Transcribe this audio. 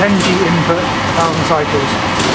10G input 1000 cycles.